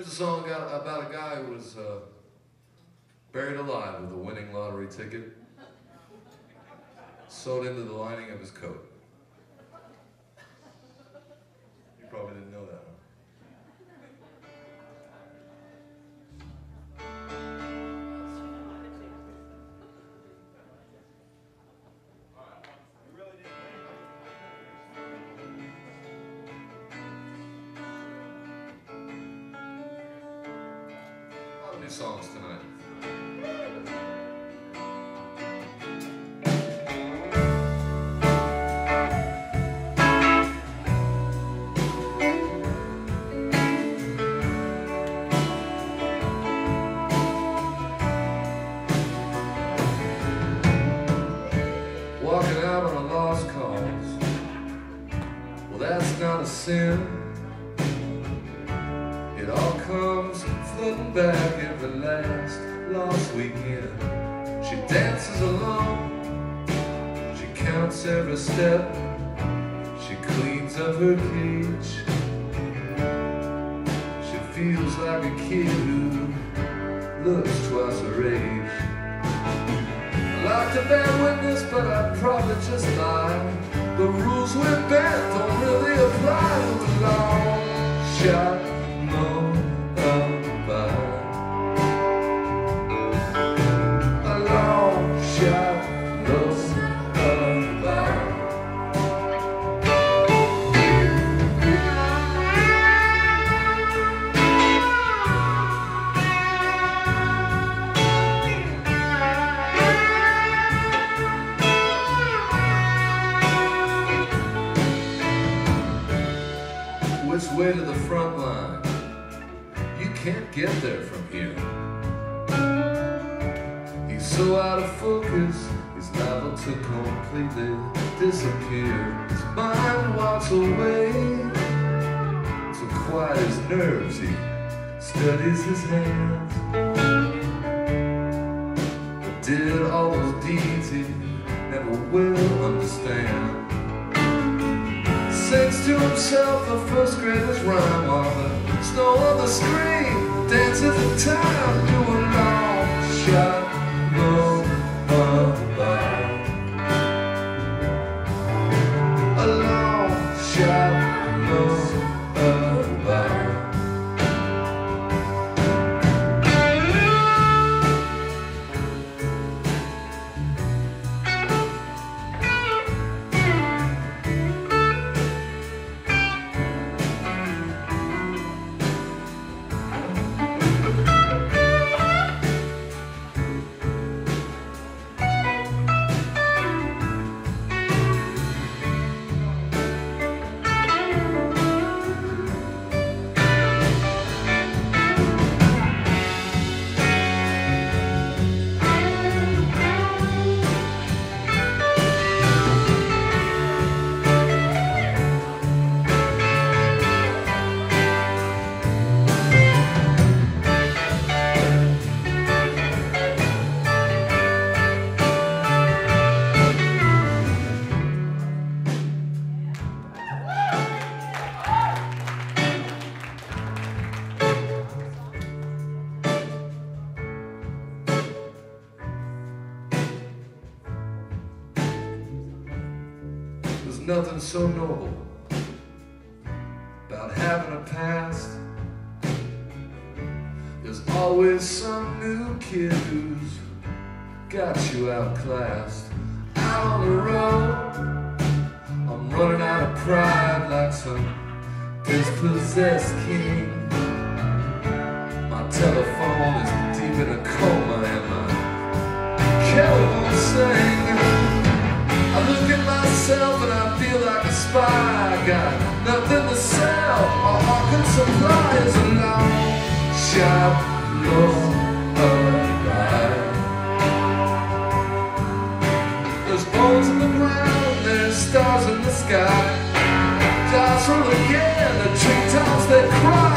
Here's a song about a guy who was uh, buried alive with a winning lottery ticket sewed into the lining of his coat. Songs tonight. Walking out on a lost cause Well that's not a sin floating back every last lost weekend. She dances alone, she counts every step, she cleans up her cage. She feels like a kid who looks twice her age. I like to bear witness, but I'd probably just lie. The rules we bent don't really apply to a long shot. Can't get there from here. He's so out of focus, he's liable to completely disappear. His mind walks away to quiet his nerves. He studies his hands. Did all those deeds he never will understand sings to himself a first grader's rhyme while the snow on the screen dances in time to a long shot. Nothing so noble about having a past. There's always some new kid who's got you outclassed. Out on the road, I'm running out of pride like some dispossessed king. My telephone is deep in a coma and my kettle won't sing. I look at myself and I feel like a spy. I got nothing to sell. All I can supply is a long shot look There's bones in the ground, there's stars in the sky. Stars from again, the treetops they cry.